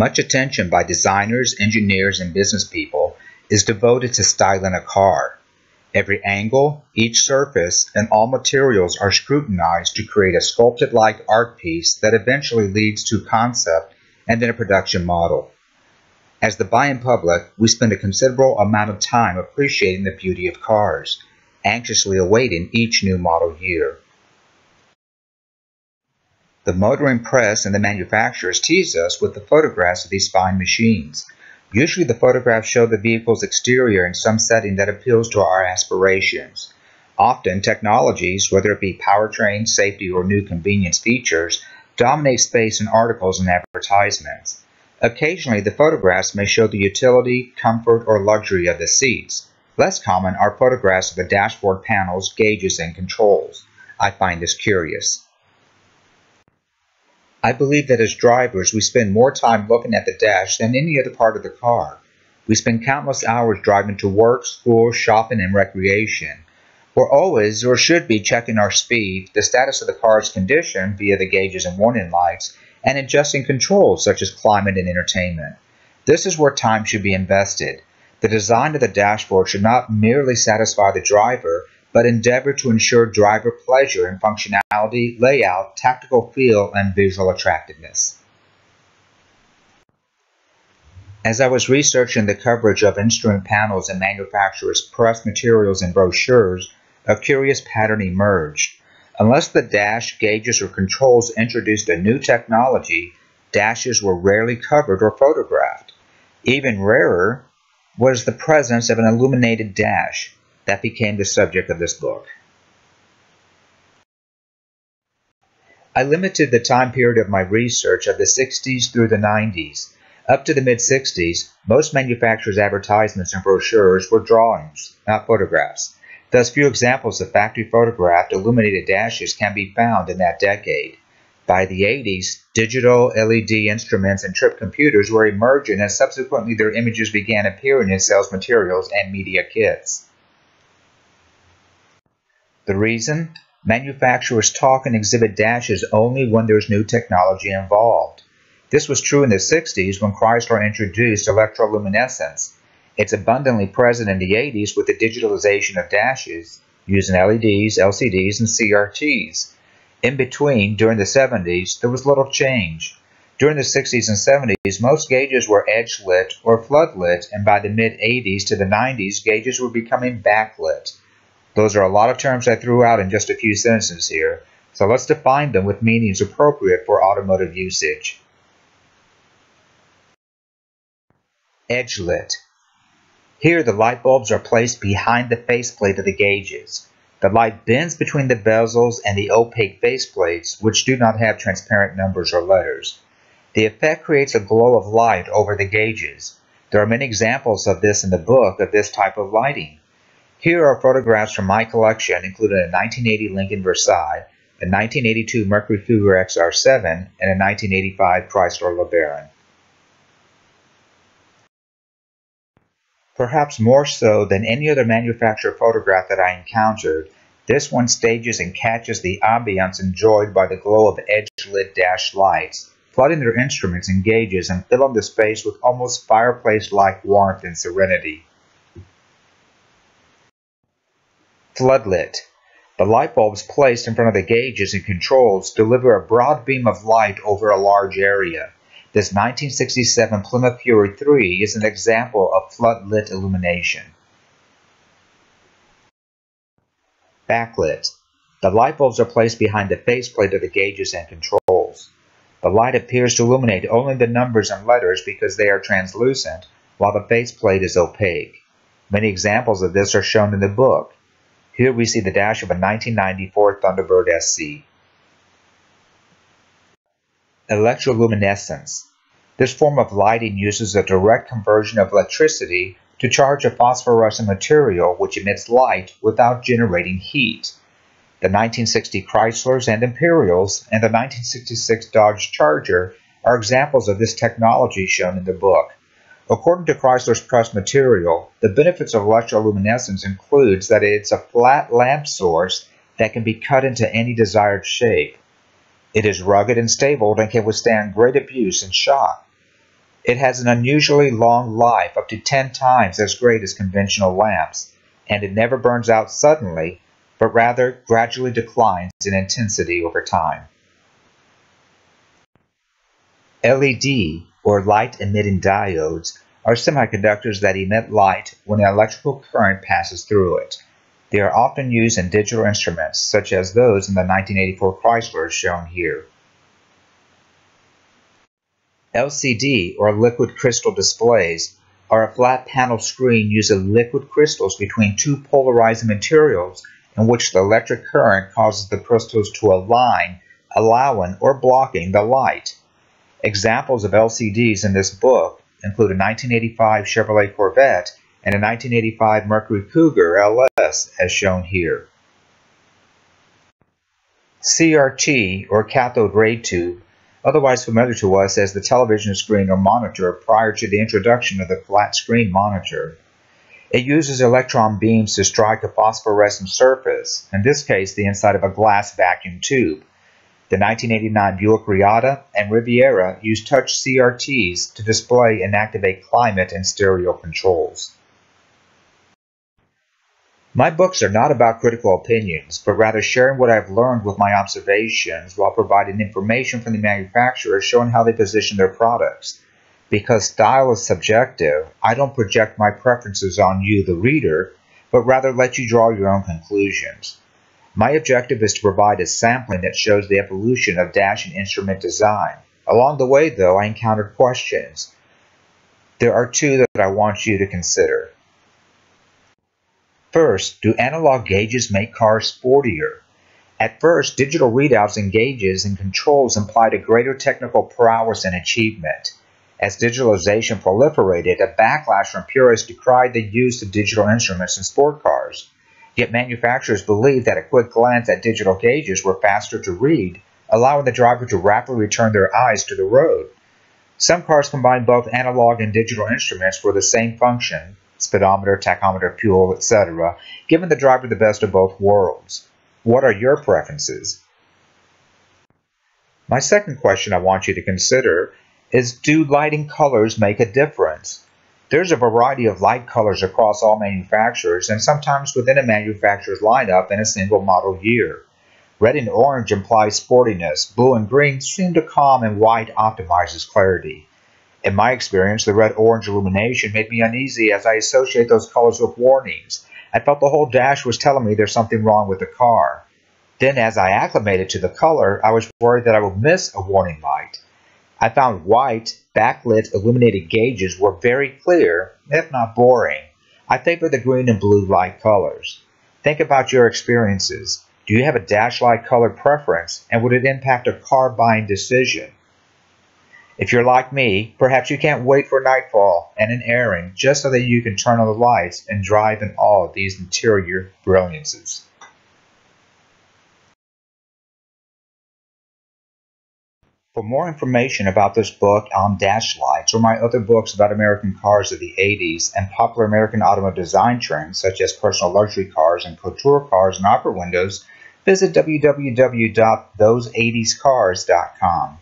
Much attention by designers, engineers, and business people is devoted to styling a car. Every angle, each surface, and all materials are scrutinized to create a sculpted-like art piece that eventually leads to concept and then a production model. As the buying public, we spend a considerable amount of time appreciating the beauty of cars, anxiously awaiting each new model year. The motoring press and the manufacturers tease us with the photographs of these fine machines. Usually the photographs show the vehicle's exterior in some setting that appeals to our aspirations. Often, technologies, whether it be powertrain, safety, or new convenience features, dominate space in articles and advertisements. Occasionally, the photographs may show the utility, comfort, or luxury of the seats. Less common are photographs of the dashboard panels, gauges, and controls. I find this curious. I believe that as drivers, we spend more time looking at the dash than any other part of the car. We spend countless hours driving to work, school, shopping, and recreation. We're always, or should be, checking our speed, the status of the car's condition via the gauges and warning lights, and adjusting controls such as climate and entertainment. This is where time should be invested. The design of the dashboard should not merely satisfy the driver, but endeavor to ensure driver pleasure in functionality, layout, tactical feel, and visual attractiveness. As I was researching the coverage of instrument panels and manufacturers' press materials and brochures, a curious pattern emerged. Unless the dash, gauges, or controls introduced a new technology, dashes were rarely covered or photographed. Even rarer was the presence of an illuminated dash, that became the subject of this book. I limited the time period of my research of the 60s through the 90s. Up to the mid 60s, most manufacturers' advertisements and brochures were drawings, not photographs. Thus, few examples of factory photographed illuminated dashes can be found in that decade. By the 80s, digital LED instruments and trip computers were emerging and subsequently their images began appearing in sales materials and media kits. The reason? Manufacturers talk and exhibit dashes only when there's new technology involved. This was true in the 60s when Chrysler introduced electroluminescence. It's abundantly present in the 80s with the digitalization of dashes using LEDs, LCDs, and CRTs. In between, during the 70s, there was little change. During the 60s and 70s, most gauges were edge lit or flood lit, and by the mid 80s to the 90s, gauges were becoming backlit. Those are a lot of terms I threw out in just a few sentences here, so let's define them with meanings appropriate for automotive usage. Edge lit. Here the light bulbs are placed behind the faceplate of the gauges. The light bends between the bezels and the opaque faceplates, which do not have transparent numbers or letters. The effect creates a glow of light over the gauges. There are many examples of this in the book of this type of lighting. Here are photographs from my collection, including a 1980 Lincoln Versailles, a 1982 Mercury Cougar XR7, and a 1985 Chrysler LeBaron. Perhaps more so than any other manufacturer photograph that I encountered, this one stages and catches the ambiance enjoyed by the glow of edge-lit dash lights, flooding their instruments and gauges and filling the space with almost fireplace-like warmth and serenity. Floodlit. The light bulbs placed in front of the gauges and controls deliver a broad beam of light over a large area. This 1967 Plymouth Fury 3 is an example of floodlit illumination. Backlit. The light bulbs are placed behind the faceplate of the gauges and controls. The light appears to illuminate only the numbers and letters because they are translucent, while the faceplate is opaque. Many examples of this are shown in the book. Here we see the dash of a 1994 Thunderbird SC. Electroluminescence. This form of lighting uses a direct conversion of electricity to charge a phosphorescent material which emits light without generating heat. The 1960 Chryslers and Imperials and the 1966 Dodge Charger are examples of this technology shown in the book. According to Chrysler's press material, the benefits of electroluminescence includes that it's a flat lamp source that can be cut into any desired shape. It is rugged and stable and can withstand great abuse and shock. It has an unusually long life, up to 10 times as great as conventional lamps, and it never burns out suddenly, but rather gradually declines in intensity over time. LED, or light emitting diodes, are semiconductors that emit light when an electrical current passes through it. They are often used in digital instruments, such as those in the 1984 Chrysler shown here. LCD, or liquid crystal displays, are a flat panel screen using liquid crystals between two polarizing materials in which the electric current causes the crystals to align, allowing or blocking the light. Examples of LCDs in this book include a 1985 Chevrolet Corvette and a 1985 Mercury Cougar LS as shown here. CRT, or cathode ray tube, otherwise familiar to us as the television screen or monitor prior to the introduction of the flat screen monitor. It uses electron beams to strike a phosphorescent surface, in this case the inside of a glass vacuum tube. The 1989 Buick Reatta and Riviera use touch CRTs to display and activate climate and stereo controls. My books are not about critical opinions, but rather sharing what I've learned with my observations while providing information from the manufacturers showing how they position their products. Because style is subjective, I don't project my preferences on you, the reader, but rather let you draw your own conclusions. My objective is to provide a sampling that shows the evolution of dash and instrument design. Along the way, though, I encountered questions. There are two that I want you to consider. First, do analog gauges make cars sportier? At first, digital readouts and gauges and controls implied a greater technical prowess and achievement. As digitalization proliferated, a backlash from purists decried the use of digital instruments in sport cars. Yet manufacturers believed that a quick glance at digital gauges were faster to read, allowing the driver to rapidly return their eyes to the road. Some cars combine both analog and digital instruments for the same function, speedometer, tachometer, fuel, etc., giving the driver the best of both worlds. What are your preferences? My second question I want you to consider is do lighting colors make a difference? There's a variety of light colors across all manufacturers and sometimes within a manufacturer's lineup in a single model year. Red and orange imply sportiness, blue and green seem to calm, and white optimizes clarity. In my experience, the red-orange illumination made me uneasy as I associate those colors with warnings. I felt the whole dash was telling me there's something wrong with the car. Then as I acclimated to the color, I was worried that I would miss a warning light. I found white, backlit, illuminated gauges were very clear, if not boring. I favor the green and blue light colors. Think about your experiences. Do you have a dash light color preference, and would it impact a car buying decision? If you're like me, perhaps you can't wait for nightfall and an airing just so that you can turn on the lights and drive in all of these interior brilliances. For more information about this book on dash lights or my other books about American cars of the 80s and popular American automotive design trends such as personal luxury cars and couture cars and opera windows, visit www.those80scars.com.